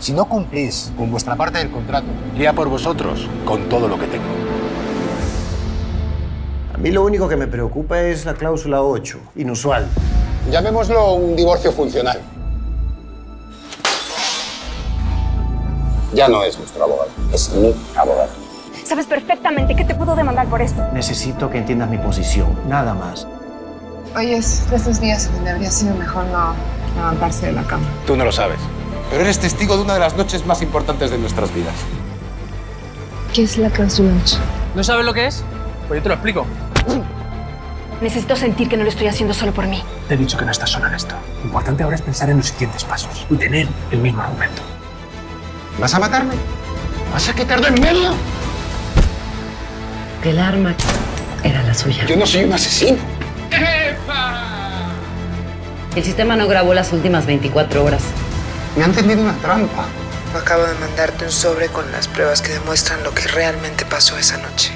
Si no cumplís con vuestra parte del contrato, iría por vosotros con todo lo que tengo. A mí lo único que me preocupa es la cláusula 8, inusual. llamémoslo un divorcio funcional. Ya no es nuestro abogado, es mi abogado. Sabes perfectamente que te puedo demandar por esto. Necesito que entiendas mi posición, nada más. Hoy es de esos días habría sido mejor no levantarse de la cama. Tú no lo sabes, pero eres testigo de una de las noches más importantes de nuestras vidas. ¿Qué es la 8? ¿No sabes lo que es? Pues yo te lo explico. Necesito sentir que no lo estoy haciendo solo por mí. Te he dicho que no estás solo en esto. Lo importante ahora es pensar en los siguientes pasos y tener el mismo argumento. ¿Vas a matarme? ¿Vas a quitar de en medio? que el arma era la suya. Yo no soy un asesino. El sistema no grabó las últimas 24 horas. Me han tendido una trampa. Acabo de mandarte un sobre con las pruebas que demuestran lo que realmente pasó esa noche.